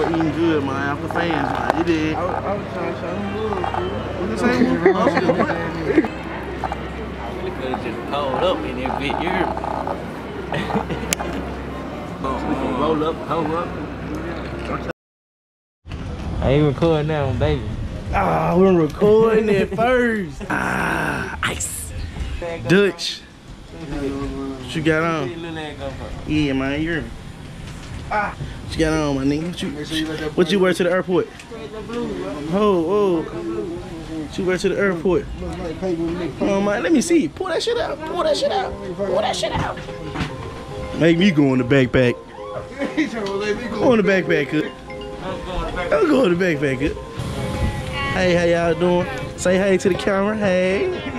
boy eating good, man. After fans, man. You did. I I was trying to show him love, dude. What you saying? Oh. We could have just pulled up in that bit, you hear? Roll up, hold up. I ain't recording now, baby. Ah, we're recording it first. Ah, ice. Dutch. What you got on? Yeah, man, you're. Ah, what you got on, my nigga? What you, what you wear to the airport? Oh, oh. What you wear to the airport? Oh, my, let me see. Pull that shit out. Pull that shit out. Pull that shit out. Make me go in the backpack. Go in the backpack, good. I'll go in the backpack. Hey, how y'all doing? Say hey to the camera. Hey.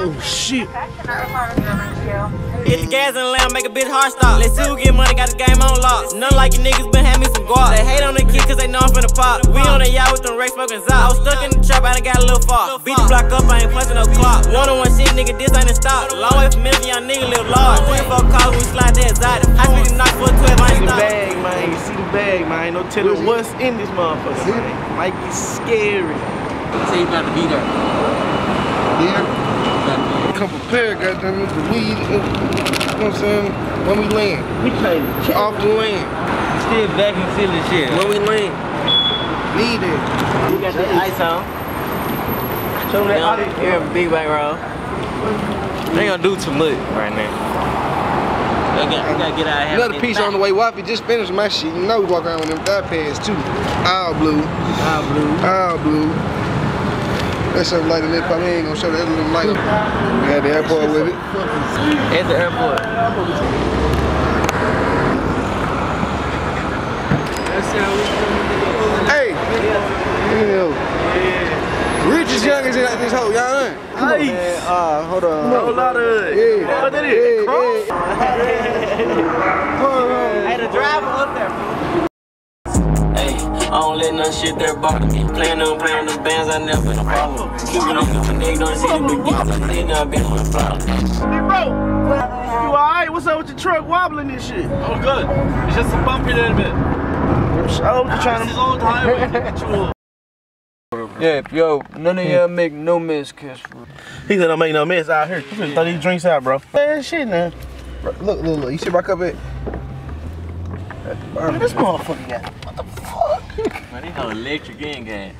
Oh, shit. inspection not required of you. Hit the gas and lamb, make a bitch heart stop. Let's see who get money, got the game on lock. None like you niggas been hand me some guap. They hate on the kid cause they know I'm finna pop. We on the yacht with them Ray smoking zop. I was stuck in the trap, I done got a little far. Beat the block up, I ain't punching no clock. One on one shit, nigga, this ain't a stop. Long way from Memphis, young nigga live large. 24 calls, we slide that exotic. I speak the knock for a 12, I See ain't the stop. bag, man. You see the bag, man. Ain't no telling what's in this motherfucker, man. Might be scary. Say you about to be there. Yeah. Come prepared, goddamn it, the weed, you know what I'm saying? When we land, We can't check. off the land, Still back and feeling shit. when we land, need it. You got the ice on. Show that Yeah, audio. Here in Big Back Road. They ain't gonna do too much right now. We gotta, we gotta get out of here. Another piece on the way. Wappy just finished my shit. You know we walk around with them thigh pads too. All blue. All blue. All blue. That something like that. Probably ain't gonna show that little light. We had the airport with it. At the airport. Hey! You know, Rich is young as in this whole, y'all know? Nice. Uh, hold on. A lot of it. Yeah. Oh, that is. Hey, the driver up there. Hey, I don't let none shit there bother me. Playing on playing them bands, I never been a problem. Keeping on the nigga don't see the big deal. They not been my problem. Hey, bro. You alright? What's up with your truck wobbling this shit? Oh, good. It's just a bumpy little bit. I was just trying This is to. highway. Yeah, yo, none of y'all make no mess, cuz. He said, don't make no mess out here. You finna throw these drinks out, bro. Man, shit, man. Look, look, look. You see back up it? Look at this motherfucker got. Man, they got electric in game.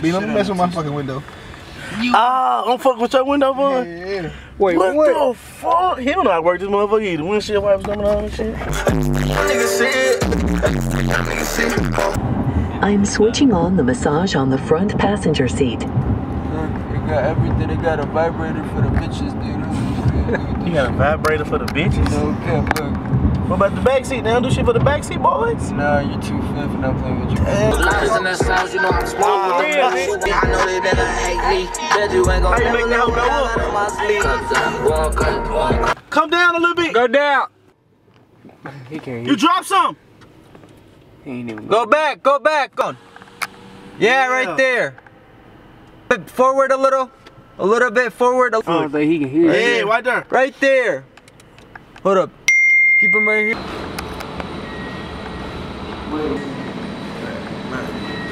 B, let me mess with my fucking window. Ah, don't fuck with your window, boy. Yeah. Wait, what, what? the fuck? He don't know how to work this motherfucker either. Windshield wipers coming on and shit. I'm switching on the massage on the front passenger seat. Look, it got everything. It got a vibrator for the bitches, dude. You got a vibrator for the bitches. No cap, look. What about the back seat? They don't do shit for the back seat, boys. Nah, you're too fifth and I'm playing with you. Lies in the sounds, you know I'm smoking with them. I know they better hate me. Bet you ain't gonna you make never that hoe know go what up? I got in my sleeve. Cause I'm walking, walking. Come down a little bit. Go down. He can't You drop some. He ain't even Go back. Go back. Go. Yeah, Yeah. right there. Forward a little. A little bit forward. A I don't think he can hear Yeah, right there. Right there. Hold up. Keep him right here.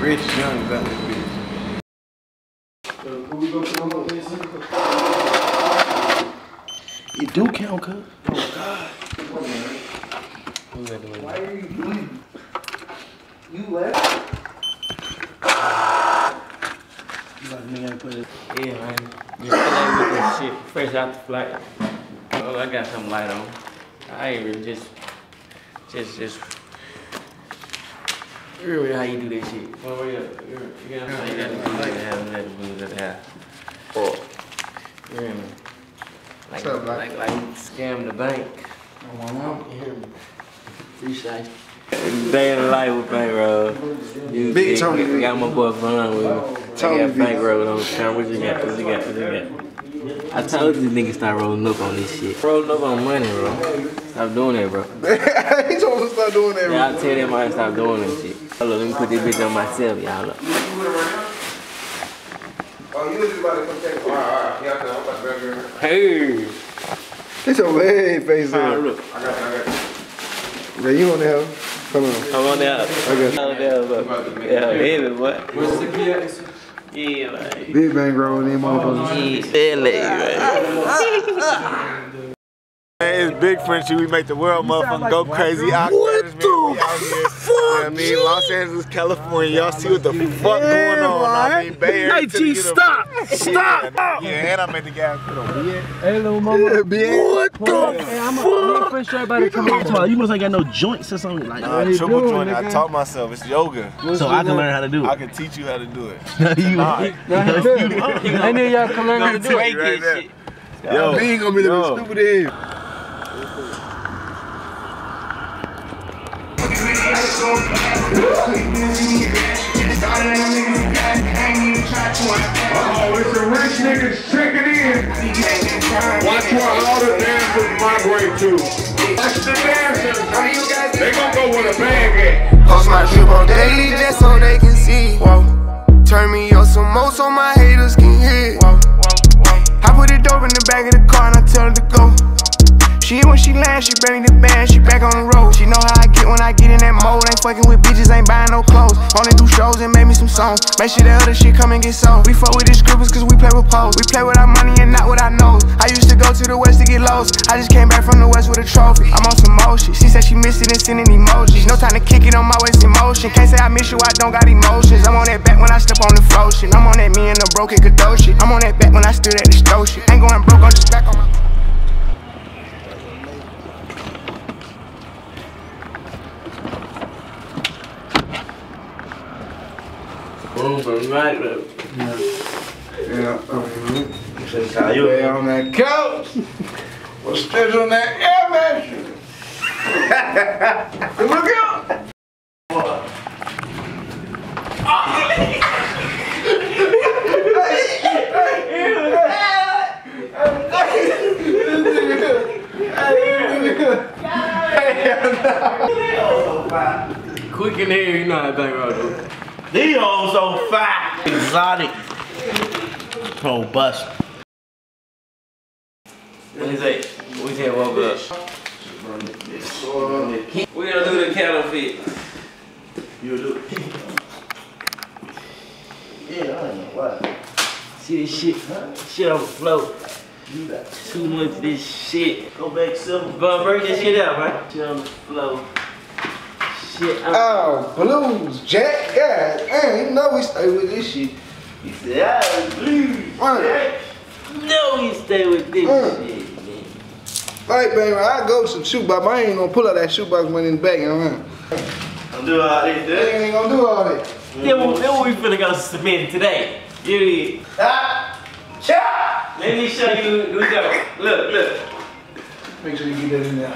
Rich young about this bitch. It do count, cuz. Oh god. Why are you leaving? You left? Yeah, man. Just playing with this shit fresh out the flight. Oh, I got some light on. I ain't really just, just, just. Really, how you do that shit? Well, yeah, you you know what I'm saying? You gotta have that, do that, have. Oh. You hear me? Like, What's up, Black? like, like, scam the bank. Oh, my mom. You hear me? Free shot. Day in the life with bankroll. You Big Tony. you Got my boy Vaughn with me. Tony I got bankroll on the camera. What you got? What you got? What you got? I told you niggas start rolling up on this shit. Rolling up on money, bro. Stop doing that, bro. he told us to stop doing that. Yeah, I tell them I stop doing that shit. Hold on, let me put this bitch on myself, y'all. Look. Oh, you was just about to come take. All right, all right. Yeah, I know. I'm about to grab your. Hey. It's your leg face All right, there. look. I got it, I got it. Yeah, you on the hell? Come on. I'm on there. Okay. I'm on there, but yeah, heavy, boy. Where's the key at? Yeah, like. Big bang rolling in, motherfuckers. Man, it's big friendship. We make the world motherfucking go crazy. What the fuck? You know I mean, Los Angeles, California. Y'all see what the fuck going on? I mean, Bay Area. Hey, G, stop! Stop! Yeah, and I made the guy put on. Hey, little mama. What the Hey, I'm a I'm fresh about to come in. You must ain't got no joints or something like Nah, that. triple joint. I taught myself. It's yoga. So I can learn how to do it. I can teach you how to do it. you, Nah, Any of y'all can learn how to do it. Break right this there. shit. Yo, He ain't gonna be yo. living stupid as hell. Oh, on daily miss you, I don't got emotions. I'm on that back when I step on the flow shit. I'm on that me and the broken Kadoshi. I'm on that back when I stood at the stove shit. Ain't going broke, I'm just back on my. Boom, boom, right, look. Yeah, um, lay on that couch. We'll stretch on that air mattress. Look out! Quick in here, you know how to bang around, dude. These hoes so fat. Exotic. Robust. What is it? We said woke up. We gonna do the cattle fit. You do it. Yeah, I don't know why. See this shit? huh? Shit on the floor. Too much of this shit. Go back seven. Go and break this shit out, man. Shit on the floor. Shit on Oh, blues, Jack. God damn, you know we stay with this shit. He said, I blues. Man, No, we stay with this Mm. shit, man. like, baby, I go to some shoebox. I ain't gonna pull out that shoebox money in the back, you know what I mean? I'm doing all this, dude. ain't gonna do all that. Then what then what we finna go submit today. You did. Ah! Let me show you. We go. Look, look. Make sure you get that in there.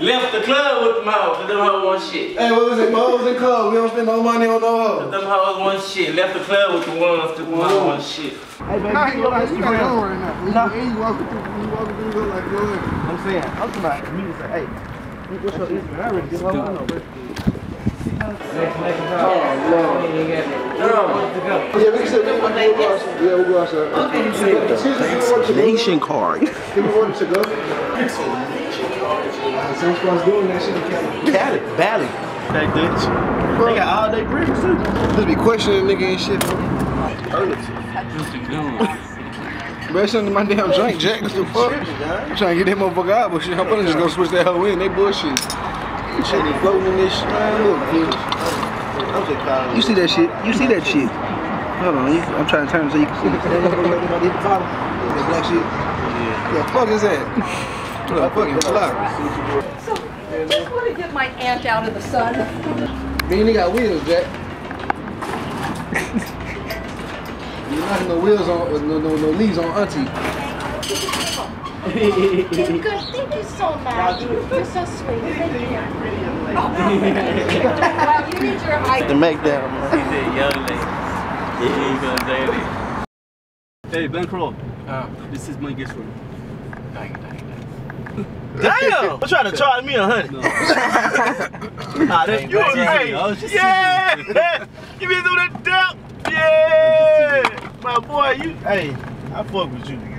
Left the club with them hoes. 'cause Them hoes want shit. Hey, what was it? Moles and club. We don't spend no money on no hoes. Cause Them hoes want shit. Left the club with the ones. The ones want shit. Hey, baby, you got on right now. When you, and you walking through, you walking through, you go like, go ahead. I'm saying, I'm talking about me to say, hey, what's your Instagram? I already did my number. Yeah, we can sit there. We'll go outside. Yeah, we'll go outside. Excuse me, give me one to. Nation card. Give me one to go. Some spots doing that shit in Cali. Cali, Valley. That bitch. They got all day breakfast too. Just be questioning nigga and shit. Bro, it's under my damn drink, Jack. What the fuck? I'm trying to get that motherfucker out, but shit, I'm gonna switch that hoe in. They bullshit. Shit, they floating in this shit. Look, kid. I'm just calling You see that shit? You see that shit? Hold on, you, I'm trying to turn so you can see. that black shit? Yeah. The fuck is that? What the fucking block? So, just want to get my aunt out of the sun. Man, they got wheels, Jack. You're not no wheels on, no, no, no leaves on auntie. Good, thank you so much. You're so sweet. Thank you. Oh, well, you need your eye. The make down. He said, young lady. Yeah, he gonna say it. Hey, bankroll. Uh, this is my guest room. Damn! I'm trying to charge me a hundred. nah, that's you. That's easy. Hey, I was just yeah! Give me of that dump. Yeah, my boy, you. Hey, I fuck with you.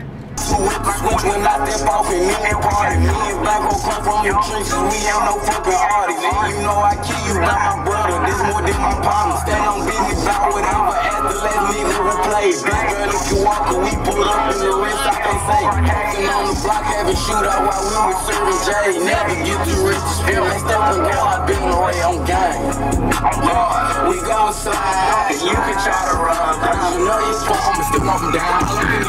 Switch when I step off and in that party. Me and Blanco come from the trenches, we ain't no fucking artists. And you know I kill you, not my brother, this more than my partner. Stay on business, bout whatever, after let nigga replay. Big girl, if you walk, we pull up in the wrist, I can say. Acting on the block, having shootout while we was serving J. Never get too rich to spill, man, step on girl, I been away on gang. Lord, we gon' slide, you can try to run, cause you know you fuck, I'ma walk 'em down.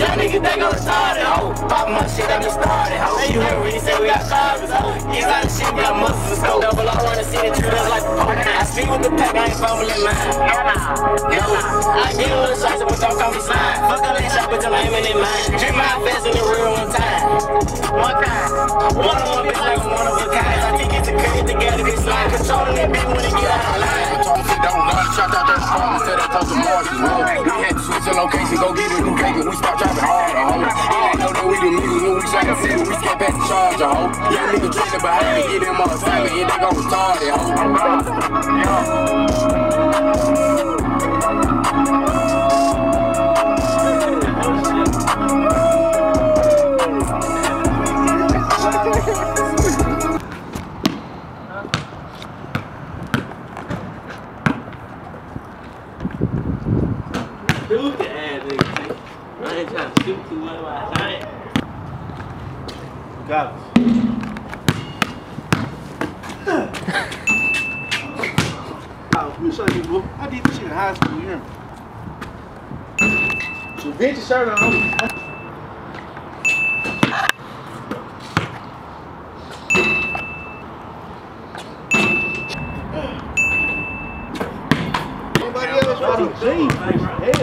Young niggas, they gon' start it, ho. Pop my shit, they get started, ho. You heard what he said, we got carbons, ho. You got the shit, got muscles and scope. Double R on the city, treat us like a poke. I speak with the pack, I ain't fumbling mine. No, I give a the shots, but don't call me slime. Fuck all that shot, but I'm aiming in mine. Drink my fast in the real one time. One time. One on one, bitch, like one of a kind. I think it's a crazy together, get slime. Controlling that bitch when it get out of line. Don't run, shot out that that told the Martians, whoa. We had to switch the location, go get a new cake, we start driving harder, ho. And they know we the niggas we try to see we step back to charge, ho. Young nigga training behind me, get them on and they gon' retard it, Dude, trying to shoot too. Got we show you. I did this shit in high school, you hear me? So, bitch, your shirt on. Anybody else? You think?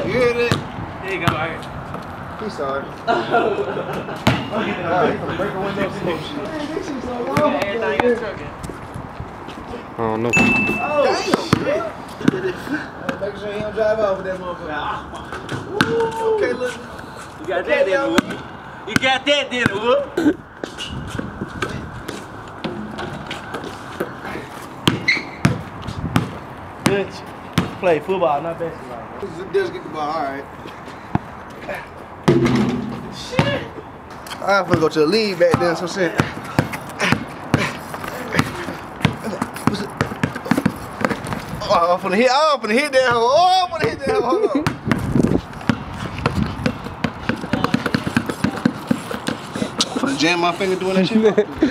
You hear that? There you go, right here. He saw it. Break a window, smoke shit. Everything in the truck. I don't know. Oh, shit. Make sure he don't drive off with that motherfucker. Okay, look. You got that then, Wood. You got that then, Wood. Good. Play football, not basketball. Just get the ball, alright. Shit. I'm gonna go to the league back then, some shit. Oh, I'm finna hit, oh, I'm finna hit that hoe. Oh, I'm finna hit that hoe. Hold on. Jam my finger doing that shit.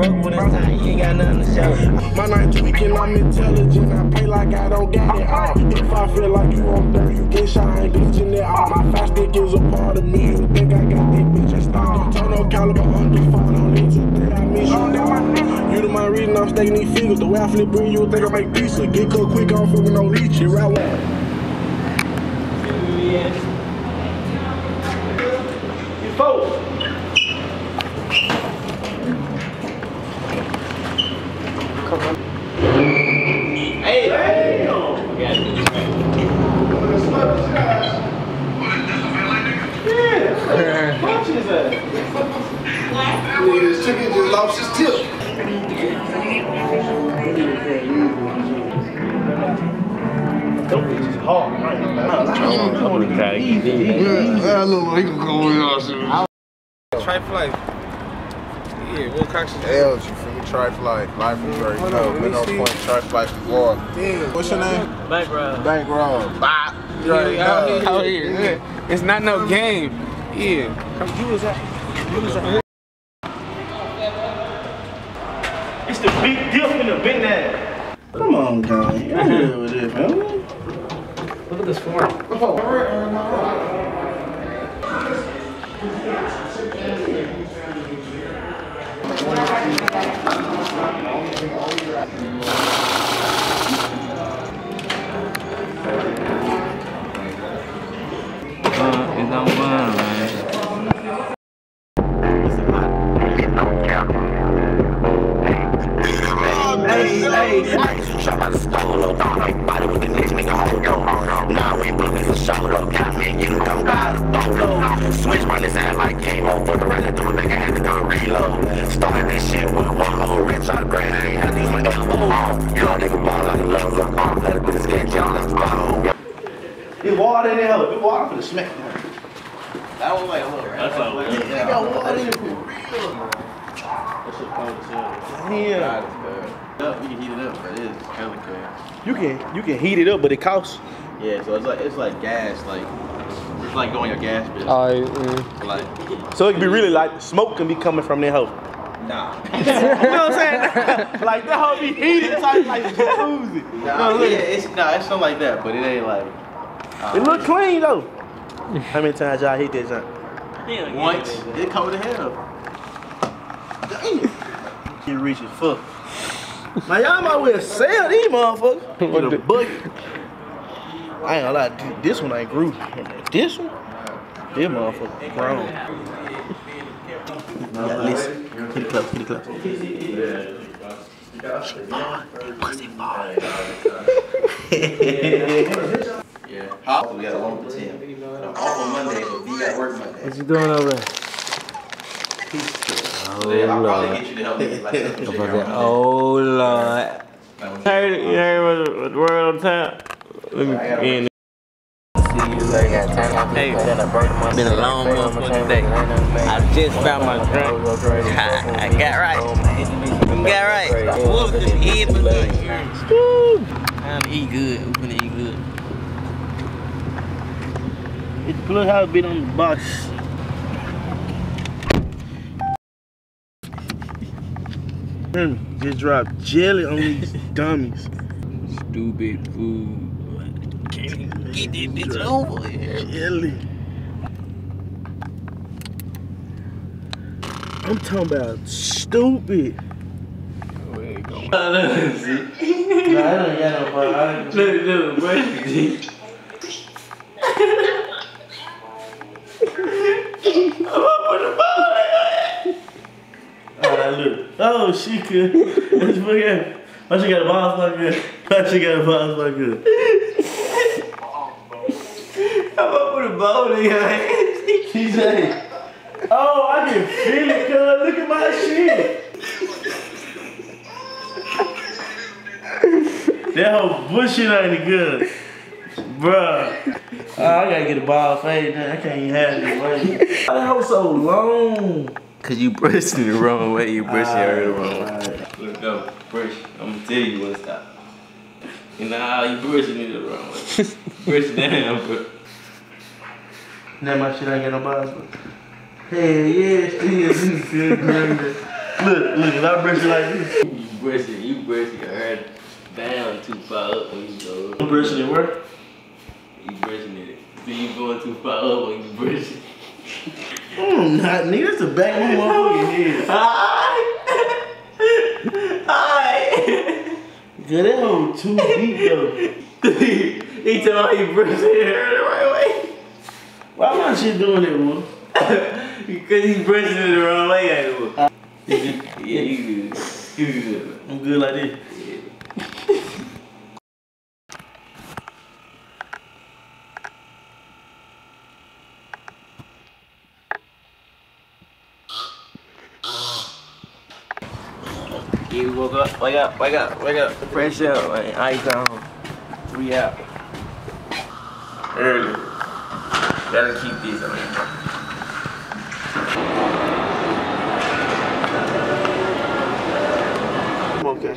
broke when it's time, you ain't got nothing to show. My night tweaking, I'm intelligent. I play like I don't got it all. If I feel like you on dirt, you get shot, I ain't glitching it all. My fast stick is a part of me. You think I got that bitch installed? Turn on caliber, under fall on it today. I miss you. You the my reason I'm stacking these figures. The way I flip bring you think I make pizza. Get cooked quick, I'm fucking no leech. Right one. His this chicken just lost his tip. Them bitches hard, right? Yeah, look, he can go in there. Tri-Flight. Yeah, L's, you feel me? Tri-Flight. Life is very Hold no. on. Point, Tri-Flight War. Damn. What's your name? Bank rob. Bop. Yeah, out here. It's not no game. Yeah. Come, you was at. You was at. It's the big deal in the big ass. Come on, guy. You don't deal with this, man. Look at this form. Uh, can heat it up, but it costs. Yeah, so it's like it's like gas, like it's like going your gas bill. Alright, mm. Like So it can be really like smoke can be coming from that hoe. nah. you know what I'm saying? like that hoe be heated type like jacuzzi. Nah, yeah, it's nah, it's something like that, but it ain't like uh, It look clean though. How many times y'all hit that junk? once. It cold as hell. You reach as fuck. Now y'all might well sell these motherfuckers with a bucket. I ain't gonna lie, this one ain't grew. This one, this motherfucker grown. Yeah, listen. Get it close, get it close. Pussy boy. Yeah. How? We got a one for. I'm off on Monday, but we got work Monday. What you doing over there? Oh, I'll probably get you to help me like. Oh Lord. Heard you heard what, what word on top? Let me in. Hey, been a long motherfucking day. I just found my drink. I got right. Got right. Whoop the head, but look. I'm eat good. We finna eat good. It look how it been on the box. Just dropped jelly on these dummies. Stupid food. Can't get this bitch over here. Jelly. I'm talking about stupid. Look, I don't got no problem. Look, look, Oh, she could. Let's forget. Why she got a boss like that? Why she got a boss like that? I'm up with a ball in your hand. TJ. Oh, I can feel it, cuz. Look at my shit. that whole bullshit ain't good. Bruh. Oh, I gotta get a ball fade. I can't even have way. Why that hoe so long? Cause you brushing the wrong way, you brushing her the wrong way. Alright. Look up, brush. I'm gonna tell you when to stop. You know how you brushing it the wrong way. brush down, bro. Now my shit ain't got no bars, but. Hell yeah, still good, good. Look, look, if I brush it like this. You brushing, you brushing your hair down too far up when you go. I'm brushing it where? You brushing it. So you going too far up when you brushing. Mm, not, nigga, that's the back of my motherfucking head. Alright. Good, that hole too deep though. he told me you brushing your hair the right way. Why my shit doing it, Will? Because he's brushing it the wrong way, I know. yeah, you good. You good. I'm good like this. You woke up, wake up, wake up, wake up. Fresh up, man. Ice on. We out. Early. Gotta keep these on. Okay.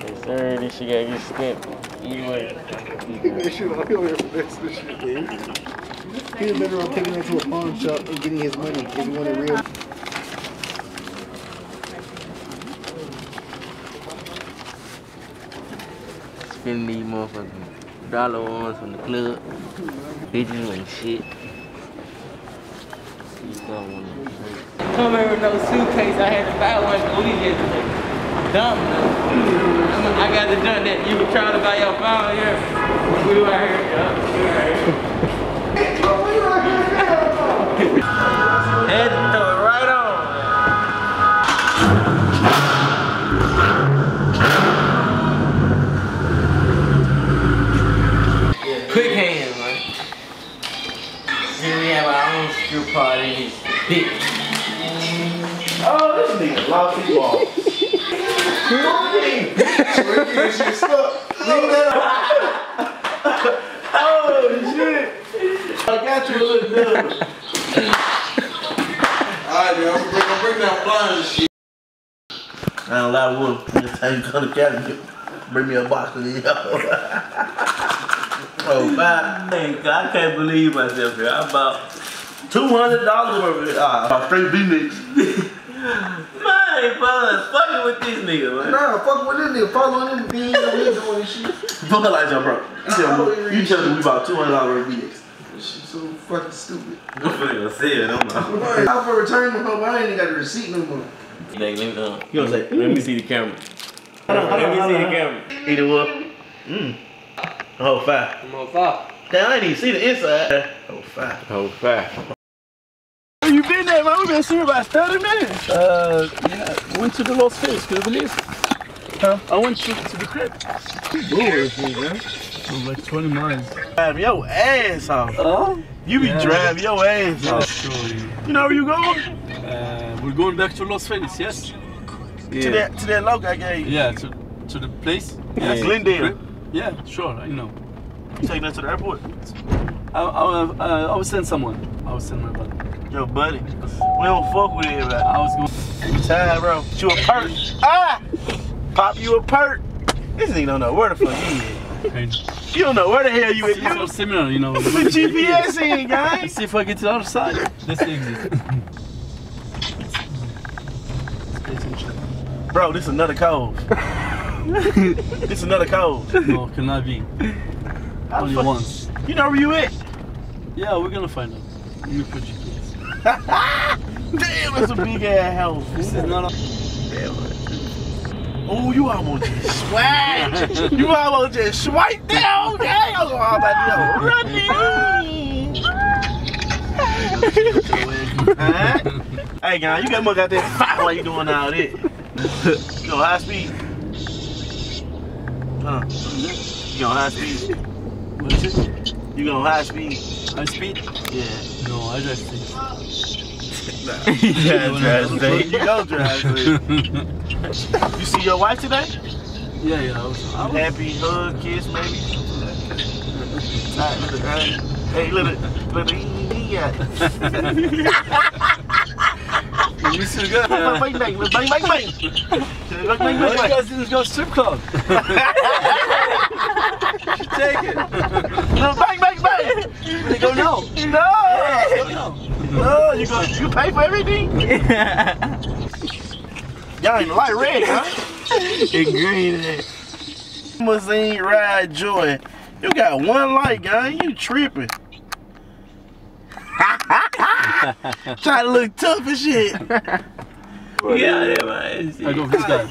Yes, sir. This shit gotta get spent. Anyway. He was better off taking it to a pawn shop and getting his money if he wanted real. Spending these motherfucking dollar ones from the club. Bitches and shit. Come here with no suitcase. I had to buy one for we yesterday. dumb. man. I got the junk that you were trying to buy your phone here. We were here. Yeah, we Here we have our own screw party. Big. Oh, this nigga lost his ball. oh shit! I got you a little dub. Alright, man, I'm gonna bring down blind shit. I don't lie with him. Next time you come to Cali, bring me a box of these. oh, bye. I can't believe myself here. I bought two hundred dollars worth of it. Ah, straight B mix. Man, fun fucking with this nigga, man. Nah, fuck with this nigga. Following him, being here, doing this shit. Fuck like that, bro. You tell me, you tell me we bought two hundred dollars worth of B mix. Shit so fucking stupid. I'm finna say it, I'm not. I for return them home. I ain't even got the receipt no more. Like, let me, uh, You gonna say, let me see the camera. Let me see the camera. Eat it up. Oh, five. I'm five. Damn, I didn't even see the inside. Oh, five. Oh, five. Where you been there, man? We've been sitting about 30 minutes. Uh, yeah. Went to the Los Feliz, can you believe? Huh? I went to, to the crib. Bullshit, man. It was like 20 miles. Drive your ass off. Oh? You be Yeah. driving your ass I'll off. show you. You know where you going? Uh, we're going back to Los Feliz, yes? Yeah. To that to that logo I gave you. Yeah, to, to the place? Yeah, Glendale. Yeah, sure, I know. You taking us to the airport? I, I, uh, I will send someone. I was send my buddy. Yo, buddy. We don't fuck with it, man. I was going. You tired, bro? You a perk. Ah! Pop you a perk. This nigga don't know where the fuck he is. You don't know where the hell you at. It's so similar, you know. Put GPS in, guys. Let's see if I get to the other side. That's the exit. Bro, this is another cove. this another cove. No, cannot be. How the Only once. You know where you at? Yeah, we're gonna find out. Let me put GPS. Damn, it's a big ass house. This is not a. Oh, you almost just swag. you almost just swipe down. Okay, I'm going all about to running. Hey, guy, you got more got that fire while you doing all that. You go high speed. Huh? You go high speed. What is it? You go high speed. High speed? Yeah. No, I drive safe. Nah. You drive safe. You go drive safe. You see your wife today? Yeah, yeah. I was, I was, Happy hug, kiss, maybe. Alright, look at Hey, look at look at he got the guy? Bang, bang, bang, bang, bang, bang. Bang, bang, bang, bang. guys did is go strip club. Take it. No, bang, bang, bang. They go no. No. No, you go. You pay for everything. Y'all ain't like red, huh? It green. eh? Limousine ride joy. You got one light, guy. You tripping. Try to look tough and shit. Yeah, yeah, man. I drove this guy.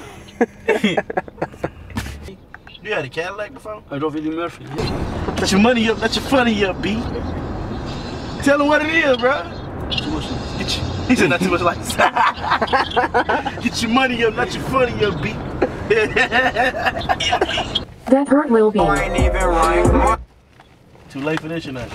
You had a Cadillac before? I drove Eddie Murphy. Let your money up. Let your funny up, B. Tell him what it is, bro. Too much. Get you, he said not too much like Get your money up, not your funny up, B. That hurt Lil B. Oh, too late for this, you know.